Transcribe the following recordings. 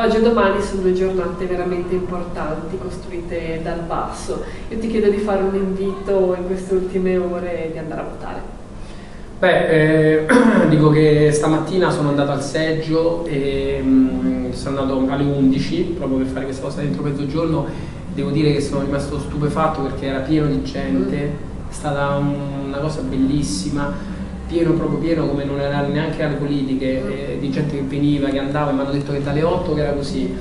Oggi e domani sono due giornate veramente importanti, costruite dal basso. Io ti chiedo di fare un invito in queste ultime ore e di andare a votare. Beh, eh, dico che stamattina sono andato al seggio e mh, mm, sono andato alle 11 proprio per fare questa cosa dentro mezzogiorno. Devo dire che sono rimasto stupefatto perché era pieno di gente, mm. è stata un, una cosa bellissima pieno, proprio pieno come non era neanche alle politiche, eh, di gente che veniva, che andava e mi hanno detto che dalle 8 che era così.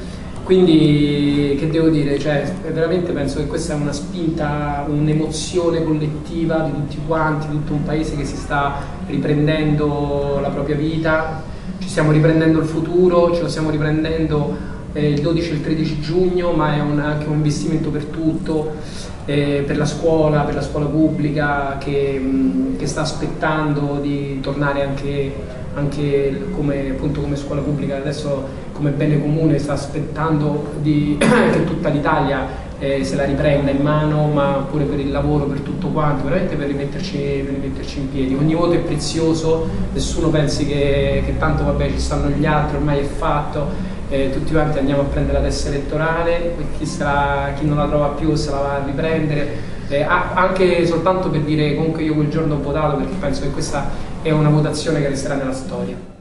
Quindi che devo dire, cioè, veramente penso che questa è una spinta, un'emozione collettiva di tutti quanti, tutto un paese che si sta riprendendo la propria vita, ci stiamo riprendendo il futuro, ce lo stiamo riprendendo eh, il 12 e il 13 giugno, ma è un, anche un investimento per tutto eh, per la scuola, per la scuola pubblica che, mh, che sta aspettando di tornare anche, anche come, appunto, come scuola pubblica, adesso come bene comune sta aspettando di, che tutta l'Italia eh, se la riprenda in mano, ma pure per il lavoro, per tutto quanto, veramente per rimetterci, per rimetterci in piedi. Ogni voto è prezioso, nessuno pensi che, che tanto vabbè ci stanno gli altri, ormai è fatto eh, tutti quanti andiamo a prendere la testa elettorale, chi, sarà, chi, non la trova più se la va a riprendere, eh, anche soltanto per dire comunque io quel giorno ho votato perché penso che questa è una votazione che resterà nella storia.